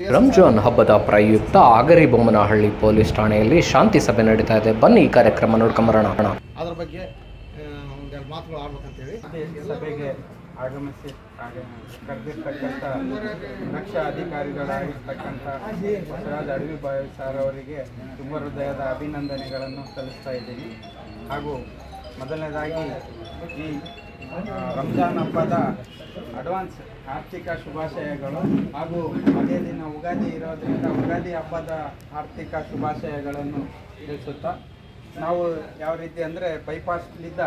ರಂಜಾನ್ ಹಬ್ಬದ ಪ್ರಯುಕ್ತ ಆಗರಿಬೊಮ್ಮನಹಳ್ಳಿ ಪೊಲೀಸ್ ಠಾಣೆಯಲ್ಲಿ ಶಾಂತಿ ಸಭೆ ನಡೀತಾ ಇದೆ. ಬನ್ನಿ ಈ ಕಾರ್ಯಕ್ರಮ ನೋಡ್ಕೊಂಬರೋಣ ಅದರ ಬಗ್ಗೆ ಒಂದೆರಡು ಮಾತುಗಳು ಆಡ್ಬೇಕಂತೇಳಿ. ಸಭೆಗೆ ಆಗಮಿಸಿ ಆಗ- ಕರೆದಿರ್ತಕ್ಕಂಥ ದಕ್ಷ ಅಧಿಕಾರಿಗಳಾಗಿರ್ತಕ್ಕಂಥ ಬಸವರಾಜ ಅಡವಿಬಾಯಿ ಸರ್ ಅವರಿಗೆ ತುಂಬ ಹೃದಯದ ಅಭಿನಂದನೆಗಳನ್ನು ಸಲ್ಲಿಸ್ತಾ ಇದ್ದೀನಿ. ಹಾಗೂ ಮೊದಲನೇದಾಗಿ ಈ ರಂಜಾನ್ ಹಬ್ಬದ ಅಡ್ವಾನ್ಸ್ ಆರ್ಥಿಕ ಶುಭಾಶಯಗಳು ಹಾಗೂ ಅದೇ ದಿನ ಉಗಾದಿ ಇರೋದ್ರಿಂದ ಉಗಾದಿ ಹಬ್ಬದ ಆರ್ಥಿಕ ಶುಭಾಶಯಗಳನ್ನು ತಿಳಿಸುತ್ತಾ, ನಾವು ಯಾವ ರೀತಿ ಅಂದರೆ ಬೈಪಾಸ್ಲಿದ್ದ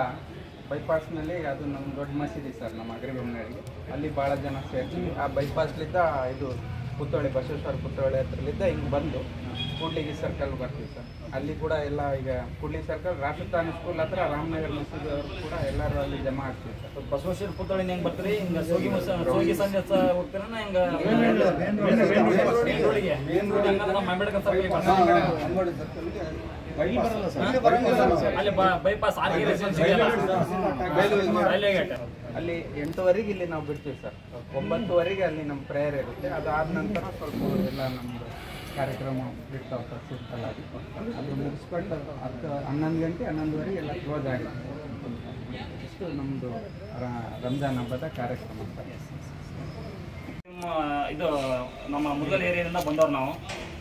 ಬೈಪಾಸ್ನಲ್ಲಿ ಅದು ನಮ್ಮ ದೊಡ್ಡ ಮಸೀದಿ ಸರ್, ನಮ್ಮ ಅಗ್ರಿಬೊಮ್ಮನಹಳ್ಳಿಗೆ ಅಲ್ಲಿ ಭಾಳ ಜನ ಸೇರ್ತೀವಿ. ಆ ಬೈಪಾಸ್ಲಿದ್ದ ಇದು ಪುತ್ತೋಳಿ ಬಸವೇಶ್ವರ ಪುತ್ತೋಳಿ ಹತ್ರಲಿದ್ದ ಹಿಂಗೆ ಬಂದು ಕೂಡ್ಲಿಗಿ ಸರ್ಕಲ್ ಬರ್ತೀವಿ ಸರ್. ಅಲ್ಲಿ ಕೂಡ ಎಲ್ಲ ಈಗ ಕೂಡ್ಲಿ ಸರ್ಕಲ್ ರಾಜಸ್ಥಾನ ಸ್ಕೂಲ್ ಹತ್ರ ರಾಮನಗರ ಮಸೀದಿ ಅವರು ಕೂಡ ಎಲ್ಲರೂ ಅಲ್ಲಿ ಜಮಾ ಆಗ್ತೀವಿ ಸರ್. ಬಸವೇಶ್ವರ ಪುತ್ಥಳಿ ಹೆಂಗ್ ಬರ್ತೀರಿ? ಹಿಂಗ ಸೋಗಿ ಸೋಗಿ ಸಂಜೆ ಹೋಗ್ತೀರ? ಹಿಂಗೆ ಅಂಬೇಡ್ಕರ್ ಸರ್ಕಲ್ ಅಲ್ಲಿ ಎಂಟುವರೆಗೆ ಇಲ್ಲಿ ನಾವು ಬಿಡ್ತೀವಿ ಸರ್. ಒಂಬತ್ತುವರೆಗೆ ಅಲ್ಲಿ ನಮ್ಮ ಪ್ರೇಯರ್ ಇರುತ್ತೆ. ಅದಾದ ನಂತರ ಸ್ವಲ್ಪ ಎಲ್ಲ ನಮ್ಮದು ಕಾರ್ಯಕ್ರಮ ಬಿಟ್ಟು ಇರ್ತಲ್ಲ ಅದು ಮುಗಿಸ್ಕೊಂಡು ಹತ್ತು ಹನ್ನೊಂದು ಗಂಟೆ ಹನ್ನೊಂದುವರೆಗೆ ಎಲ್ಲ ಕ್ಲೋಸ್ ಆಗಿದೆ ಇಷ್ಟು ನಮ್ಮದು ರಂಜಾನ್ ಹಬ್ಬದ ಕಾರ್ಯಕ್ರಮ ಅಂತ. ನಿಮ್ಮ, ಇದು ನಮ್ಮ ಮುದಲ್ ಏರಿಯಾದಿಂದ ಬಂದವ್ರು ನಾವು.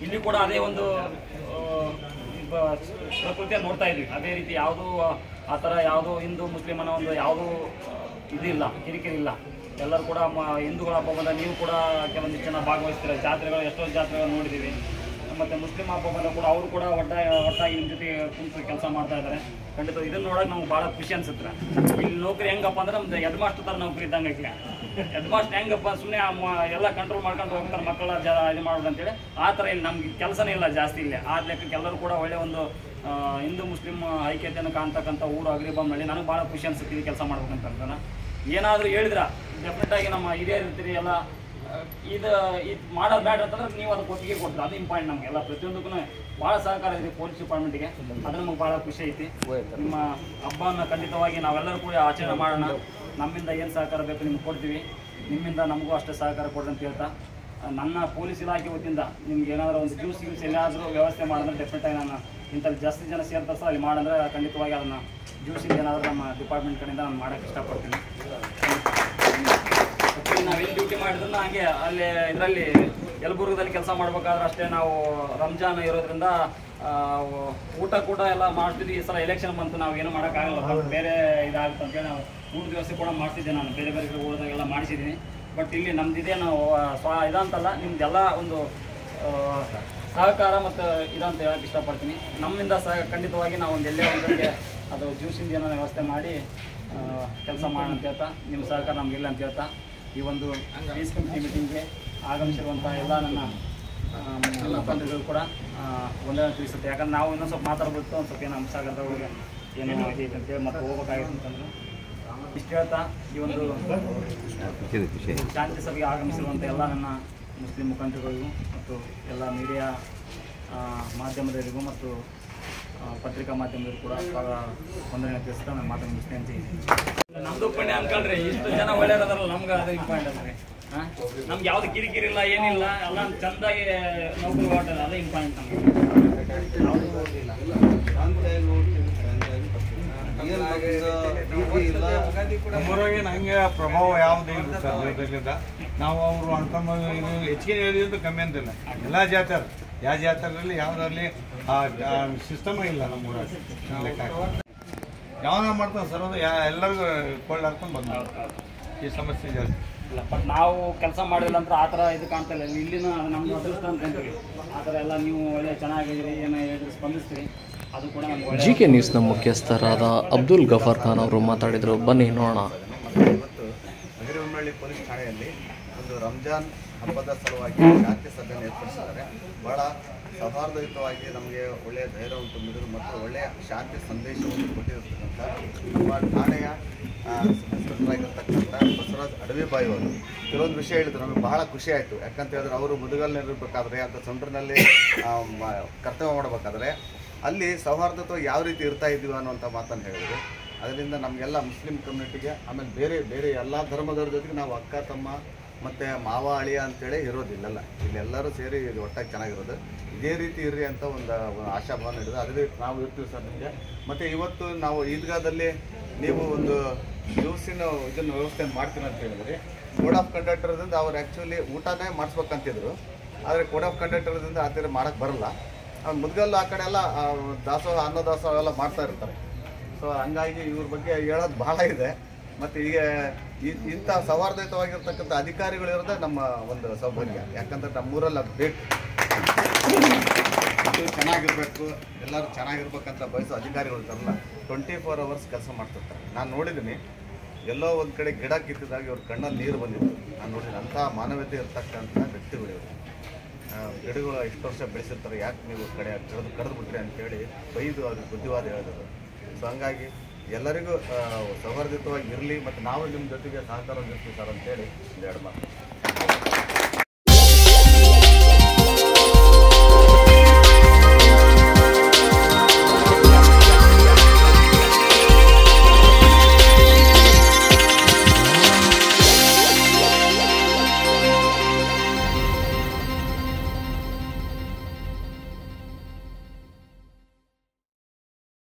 ಇಲ್ಲಿ ಕೂಡ ಅದೇ ಒಂದು ಪ್ರಕೃತಿಯ ನೋಡ್ತಾ ಇದ್ವಿ. ಅದೇ ರೀತಿ ಯಾವುದೂ ಆ ಥರ, ಯಾವುದೂ ಹಿಂದೂ ಮುಸ್ಲಿಮನ ಒಂದು ಯಾವುದೂ ಇದಿಲ್ಲ, ಕಿರಿಕಿರಿ ಇಲ್ಲ. ಎಲ್ಲರೂ ಕೂಡ ಮ- ಹಿಂದೂಗಳ ಹಬ್ಬ ಬಂದಾಗ ನೀವು ಕೂಡ ಕೆಲವೊಂದಿಷ್ಟು ಜನ ಭಾಗವಹಿಸ್ತೀರ. ಜಾತ್ರೆಗಳು ಎಷ್ಟೋ ಜಾತ್ರೆಗಳು ನೋಡಿದ್ದೀವಿ. ಮತ್ತು ಮುಸ್ಲಿಂ ಹಬ್ಬ ಬಂದಾಗ ಕೂಡ ಅವರು ಕೂಡ ಒಟ್ಟಾಗಿ ಒಟ್ಟಾಗಿ ನಿಮ್ಮ ಜೊತೆ ಕುಂತು ಕೆಲಸ ಮಾಡ್ತಾ ಇದ್ದಾರೆ. ಖಂಡಿತ ಇದನ್ನ ನೋಡೋಕೆ ನಮ್ಗೆ ಭಾಳ ಖುಷಿ ಅನ್ಸುತ್ತೆ. ಇಲ್ಲಿ ನೌಕರಿ ಹೆಂಗಪ್ಪ ಅಂದ್ರೆ ನಮ್ದು ಹೆಡ್ ಮಾಸ್ಟರ್ ಥರ ನೌಕರಿ ಇದ್ದಂಗೆ ಐತಿ ಹೆಡ್ ಮಾಸ್ಟರ್ ಹೆಂಗಪ್ಪ ಸುಮ್ಮನೆ ಎಲ್ಲ ಕಂಟ್ರೋಲ್ ಮಾಡ್ಕೊಂಡು ಹೋಗ್ತಾರೆ ಮಕ್ಕಳ ಜ, ಇದು ಮಾಡೋದು ಅಂತೇಳಿ ಆ ಥರ ಇಲ್ಲಿ ನಮ್ಗೆ ಕೆಲಸನೇ ಇಲ್ಲ ಜಾಸ್ತಿ ಇಲ್ಲಿ. ಆ ಲೆಕ್ಕಕ್ಕೆ ಎಲ್ಲರೂ ಕೂಡ ಒಳ್ಳೆ ಒಂದು ಹಿಂದೂ ಮುಸ್ಲಿಂ ಐಕ್ಯತೆಯನ್ನು ಕಾಣ್ತಕ್ಕಂಥ ಊರು ಅಗ್ರಿಬಾಮ್ನಲ್ಲಿ ನನಗೆ ಭಾಳ ಖುಷಿ ಅನ್ಸುತ್ತೆ ಇದು ಕೆಲಸ ಮಾಡ್ಬೇಕಂತ ಏನಾದರೂ ಹೇಳಿದ್ರ? ಡೆಫಿನೆಟಾಗಿ ನಮ್ಮ ಹಿರಿಯರು ಇರ್ತೀರಿ, ಎಲ್ಲ ಇದು ಇದು ಮಾಡೋದು ಬೇಡ ಅಂತಂದ್ರೆ ನೀವು ಅದಕ್ಕೆ ಒಟ್ಟಿಗೆ ಕೊಡ್ತೀರ ಅದು ಇಂಪಾರ್ಟೆಂಟ್ ನಮಗೆ. ಎಲ್ಲ ಪ್ರತಿಯೊಂದಕ್ಕೂ ಭಾಳ ಸಹಕಾರ ಇದೆ ಪೊಲೀಸ್ ಡಿಪಾರ್ಟ್ಮೆಂಟ್ಗೆ. ಅದು ನಮಗೆ ಭಾಳ ಖುಷಿ ಐತಿ. ನಿಮ್ಮ ಹಬ್ಬವನ್ನು ಖಂಡಿತವಾಗಿ ನಾವೆಲ್ಲರೂ ಕೂಡ ಆಚರಣೆ ಮಾಡೋಣ. ನಮ್ಮಿಂದ ಏನು ಸಹಕಾರ ಬೇಕು ನಿಮ್ಗೆ ಕೊಡ್ತೀವಿ. ನಿಮ್ಮಿಂದ ನಮಗೂ ಅಷ್ಟೇ ಸಹಕಾರ ಕೊಡ್ರಿ ಅಂತ ಹೇಳ್ತಾ, ನನ್ನ ಪೊಲೀಸ್ ಇಲಾಖೆ ವತಿಯಿಂದ ನಿಮ್ಗೆ ಏನಾದರೂ ಒಂದು ಜ್ಯೂಸ್ ಗ್ಯೂಸ್ ಎಲ್ಲಾದರೂ ವ್ಯವಸ್ಥೆ ಮಾಡಿದ್ರೆ ಡೆಫಿನೆಟಾಗಿ ನಾನು ಇಂಥಲ್ಲಿ ಜಾಸ್ತಿ ಜನ ಸೇರ್ತಾರೆ ಸರ್ ಅಲ್ಲಿ ಮಾಡಂದ್ರೆ ಖಂಡಿತವಾಗಿ ಅದನ್ನು ಜ್ಯೂಸಿಂದ ಏನಾದರೂ ನಮ್ಮ ಡಿಪಾರ್ಟ್ಮೆಂಟ್ ಕಡೆಯಿಂದ ನಾನು ಮಾಡೋಕ್ಕೆ ಇಷ್ಟಪಡ್ತೀನಿ. ನಾವೇನು ನಾವು ಏನು ಡ್ಯೂಟಿ ಮಾಡಿದ್ರು ಹಾಗೆ ಅಲ್ಲಿ ಇದರಲ್ಲಿ ಯಲಬುರ್ಗದಲ್ಲಿ ಕೆಲಸ ಮಾಡಬೇಕಾದ್ರೆ ಅಷ್ಟೇ ನಾವು ರಂಜಾನ್ ಇರೋದ್ರಿಂದ ಊಟ ಕೂಡ ಎಲ್ಲ ಮಾಡ್ತಿದ್ವಿ. ಈ ಸಲ ಎಲೆಕ್ಷನ್ ಬಂತು ನಾವು ಏನು ಮಾಡೋಕ್ಕಾಗಲ್ಲ. ಬೇರೆ ಇದಾಗುತ್ತೆ ಅಂತೇಳಿ ನಾವು ಊಟದ ವ್ಯವಸ್ಥೆ ಕೂಡ ಮಾಡ್ತಿದ್ದೆ ನಾನು. ಬೇರೆ ಬೇರೆ ಕಡೆ ಹೋದಾಗೆಲ್ಲ ಮಾಡಿಸಿದ್ದೀನಿ. ಬಟ್ ಇಲ್ಲಿ ನಮ್ಮದಿದೆ ನಾವು ಸ್ವ ಇದಂತಲ್ಲ ನಿಮ್ದೆಲ್ಲ ಒಂದು ಸಹಕಾರ ಮತ್ತು ಇದಂತ ಹೇಳಕ್ಕೆ ಇಷ್ಟಪಡ್ತೀನಿ. ನಮ್ಮಿಂದ ಸಹ ಖಂಡಿತವಾಗಿ ನಾವು ಒಂದು ಎಲ್ಲೇ ಒಂದರಿಗೆ ಅದು ಜ್ಯೂಸಿಂದ ಏನೋ ವ್ಯವಸ್ಥೆ ಮಾಡಿ ಕೆಲಸ ಮಾಡೋಣ ಅಂತ ಹೇಳ್ತಾ ನಿಮ್ಮ ಸಹಕಾರ ನಮಗಿಲ್ಲ ಅಂತ ಹೇಳ್ತಾ ಈ ಒಂದು ಪೀಸ್ ಕಮಿಟಿ ಮೀಟಿಂಗ್ಗೆ ಆಗಮಿಸಿರುವಂಥ ಎಲ್ಲ ನನ್ನ ಮುಖಂಡರುಗಳು ಕೂಡ ಒಂದೇ ತಿಳಿಸುತ್ತೆ. ಯಾಕಂದ್ರೆ ನಾವು ಇನ್ನೊಂದು ಸ್ವಲ್ಪ ಮಾತಾಡ್ಬಿಟ್ಟು ಒಂದು ಸ್ವಲ್ಪ ಏನೋ ಅಂಶ ಏನೇನು ಏನೋ ಆಗೈತೆ ಅಂತೇಳಿ ಮತ್ತೆ ಹೋಗ್ಬೇಕಾಗಿತ್ತು ಅಂತಂದ್ರೆ. ಇಷ್ಟು ಹೇಳ್ತಾ ಈ ಒಂದು ಶಾಂತಿ ಸಭೆಗೆ ಆಗಮಿಸಿರುವಂಥ ಎಲ್ಲ ನನ್ನ ಮುಸ್ಲಿಂ ಮುಖಂಡರುಗಳಿಗೂ ಮತ್ತು ಎಲ್ಲ ಮೀಡಿಯಾ ಮಾಧ್ಯಮದವರಿಗೂ ಮತ್ತು ಪತ್ರಿಕಾ ಮಾಧ್ಯಮದವರು ಕೂಡ ವಂದನೆ ತಿಳಿಸ್ತಾ ನಾನು ಮಾತನ್ನು ಮುಗಿಸ್ತೇನೆ ಅಂತ ಇದ್ದೀನಿ. ನಮ್ದು ಪುಣ್ಯ ಅನ್ಕೊಳ್ರಿ ಇಷ್ಟು ಜನ ಒಳ್ಳೆಯದಾರಲ್ಲ ನಮ್ಗೆ ಅದು ಇಂಪಾರ್ಟೆಂಟ್ ಅಂದ್ರೆ ಹಾಂ? ನಮ್ಗೆ ಯಾವ್ದು ಕಿರಿಕಿರಿ ಇಲ್ಲ ಏನಿಲ್ಲ ಎಲ್ಲ ಚಂದಾಗಿ ನೌಕರಿ ಹೋಟೆಲ್ ಅದು ಇಂಪಾರ್ಟೆಂಟ್ ನಮ್ಗೆ. ಹಂಗೆ ಪ್ರಭಾವ ಯಾವ್ದು ಇಲ್ಲ ಸರ್ ಜೀವನದಲ್ಲಿಂದ ನಾವು ಅವರು ಅಣ್ತಮ್ಮ ಇದು ಹೆಚ್ಚಿಗೆ ಹೇಳಿದ್ರು ಕಮ್ಮಿ ಅಂತಿಲ್ಲ. ಎಲ್ಲ ಜಾತ್ರೆ ಯಾವ ಜಾತ್ರೆಗಳಲ್ಲಿ ಯಾವುದರಲ್ಲಿ ಆ ಸಿಸ್ಟಮ್ ಇಲ್ಲ ನಮ್ಮ ಊರಲ್ಲಿ. ಯಾವಾಗ ಮಾಡ್ತಾನೆ ಸರ್ ಅದು ಯಾ ಎಲ್ಲರಿಗೂ ಕೊಳ್ಳ ಹಾಕೊಂಡು ಬಂದ ಈ ಸಮಸ್ಯೆ ಜಾಸ್ತಿ. ಇಲ್ಲ ಬಟ್ ನಾವು ಕೆಲಸ ಮಾಡಿಲ್ಲ ಅಂತ ಆ ಥರ ಇದು ಕಾಣ್ತಾ ಇಲ್ಲ. ಇಲ್ಲಿನ ನಮ್ಮ ಅದೃಷ್ಟ ಅಂತ ಅಂತೀವಿ ಆ ಥರ ಎಲ್ಲ ನೀವು ಒಳ್ಳೆ ಚೆನ್ನಾಗಿದ್ದೀರಿ ಏನೋ ಹೇಳಿದ್ರೆ ಸ್ಪಂದಿಸ್ತೀರಿ. ಅದು ಕೂಡ ಜಿ ಕೆ ನ್ಯೂಸ್ನ ಮುಖ್ಯಸ್ಥರಾದ ಅಬ್ದುಲ್ ಗಫಾರ್ ಖಾನ್ ಅವರು ಮಾತಾಡಿದರು. ಬನ್ನಿ ನೋಡೋಣ. ಇವತ್ತು ಅಗಿರಿಬೊಮ್ಮನಹಳ್ಳಿ ಪೊಲೀಸ್ ಠಾಣೆಯಲ್ಲಿ ರಂಜಾನ್ ಹಬ್ಬದ ಸಲುವಾಗಿ ಶಾಂತಿ ಸಭೆಯನ್ನು ಏರ್ಪಡಿಸಿದ್ದಾರೆ. ಬಹಳ ಸೌಹಾರ್ದಯುತವಾಗಿ ನಮಗೆ ಒಳ್ಳೆಯ ಧೈರ್ಯವನ್ನು ತುಂಬಿದರು ಮತ್ತು ಒಳ್ಳೆಯ ಶಾಂತಿ ಸಂದೇಶವನ್ನು ಕೊಟ್ಟಿರತಕ್ಕಂಥ ನಮ್ಮ ಠಾಣೆಯ ಸದಸ್ಯರಾಗಿರ್ತಕ್ಕಂಥ ಬಸವರಾಜ್ ಅಡವಿಬಾಯಿ ಅವರು. ಕೆಲವೊಂದು ವಿಷಯ ಹೇಳಿದ್ರು, ನಮಗೆ ಬಹಳ ಖುಷಿ ಆಯಿತು. ಯಾಕಂತ ಹೇಳಿದ್ರೆ ಅವರು ಮುದುಗಲ್ನಲ್ಲಿರಬೇಕಾದ್ರೆ ಅಥವಾ ಸೆಂಟ್ರ್ನಲ್ಲಿ ಕರ್ತವ್ಯ ಮಾಡಬೇಕಾದ್ರೆ, ಅಲ್ಲಿ ಸೌಹಾರ್ದತ್ವ ಯಾವ ರೀತಿ ಇರ್ತಾ ಇದ್ದೀವಿ ಅನ್ನುವಂಥ ಮಾತನ್ನು ಹೇಳಿದ್ರು. ಅದರಿಂದ ನಮಗೆಲ್ಲ ಮುಸ್ಲಿಂ ಕಮ್ಯುನಿಟಿಗೆ ಆಮೇಲೆ ಬೇರೆ ಬೇರೆ ಎಲ್ಲ ಧರ್ಮದವ್ರ ಜೊತೆಗೆ ನಾವು ಅಕ್ಕ, ತಮ್ಮ ಮತ್ತು ಮಾವ ಅಳಿಯ ಅಂತೇಳಿ ಇರೋದಿಲ್ಲಲ್ಲ. ಇಲ್ಲೆಲ್ಲರೂ ಸೇರಿ ಇದು ಒಟ್ಟಾಗಿ ಚೆನ್ನಾಗಿರೋದು. ಇದೇ ರೀತಿ ಇರ್ರಿ ಅಂತ ಒಂದು ಆಶಾ ಆಶಾಭಾವನೆ ಹಿಡಿದು ಅದೇ ರೀತಿ ನಾವು ಇರ್ತೀವಿ ಸರ್ ನಿಮಗೆ. ಮತ್ತು ಇವತ್ತು ನಾವು ಈದ್ಗಾದಲ್ಲಿ ನೀವು ಒಂದು ಜ್ಯೂಸಿನ ಇದನ್ನು ವ್ಯವಸ್ಥೆ ಮಾಡ್ತೀನಿ ಅಂತ ಹೇಳಿದ್ರಿ. ಕೋಡ್ ಆಫ್ ಕಂಡಕ್ಟರ್ದಿಂದ ಅವ್ರು ಆ್ಯಕ್ಚುಲಿ ಊಟನೇ ಮಾಡಿಸ್ಬೇಕಂತಿದ್ರು. ಆದರೆ ಕೋಡ್ ಆಫ್ ಕಂಡಕ್ಟರ್ದಿಂದ ಆ ಥರ ಮಾಡೋಕ್ಕೆ ಬರಲ್ಲ. ಮುದ್ಗಲ್ಲು ಆ ಕಡೆ ಎಲ್ಲ ದಾಸೋಹ, ಅನ್ನದಾಸೋಹ ಎಲ್ಲ ಮಾಡ್ತಾ ಇರ್ತಾರೆ. ಸೊ ಹಂಗಾಗಿ ಇವ್ರ ಬಗ್ಗೆ ಹೇಳೋದು ಭಾಳ ಇದೆ. ಮತ್ತು ಈಗ ಇಂಥ ಸೌಹಾರ್ದಯುತವಾಗಿರ್ತಕ್ಕಂಥ ಅಧಿಕಾರಿಗಳು ಇರೋದೇ ನಮ್ಮ ಒಂದು ಸೌಭಾಗ್ಯ. ಯಾಕಂದ್ರೆ ನಮ್ಮೂರಲ್ಲಿ ಅದು ಬೇಕು ಚೆನ್ನಾಗಿರ್ಬೇಕು, ಎಲ್ಲರೂ ಚೆನ್ನಾಗಿರ್ಬೇಕಂತ ಬಯಸೋ ಅಧಿಕಾರಿಗಳು ಇರ್ತಾರಲ್ಲ ಟ್ವೆಂಟಿ ಫೋರ್ ಅವರ್ಸ್ ಕೆಲಸ ಮಾಡ್ತಿರ್ತಾರೆ. ನಾನು ನೋಡಿದ್ದೀನಿ ಎಲ್ಲೋ ಒಂದು ಕಡೆ ಗಿಡ ಕಿತ್ತಿದಾಗ ಇವ್ರ ಕಣ್ಣಲ್ಲಿ ನೀರು ಬಂದಿತ್ತು. ನಾನು ನೋಡಿದ್ದೀನಿ ಅಂಥ ಮಾನವೀಯತೆ ಇರ್ತಕ್ಕಂಥ ವ್ಯಕ್ತಿಗಳು ಇವರು. ಗಿಡಗಳು ಇಷ್ಟು ವರ್ಷ ಬೆಳೆಸಿರ್ತಾರೆ, ಯಾಕೆ ನೀವು ಕಡೆ ಕಡ್ದು ಕಡ್ದು ಬಿಟ್ರಿ ಅಂತೇಳಿ ಬೈದು ಅವ್ರಿಗೆ ಬುದ್ಧಿವಾದ ಹೇಳಿದ್ರು. ಸೊ ಹಂಗಾಗಿ ಎಲ್ಲರಿಗೂ ಸೌಹಾರ್ದಯುತವಾಗಿ ಇರಲಿ ಮತ್ತು ನಾವು ನಿಮ್ಮ ಜೊತೆಗೆ ಸಹಕಾರ ನೀಡ್ತೀವಿ ಸರ್ ಅಂತೇಳಿ ಎರಡು ಮಾತು.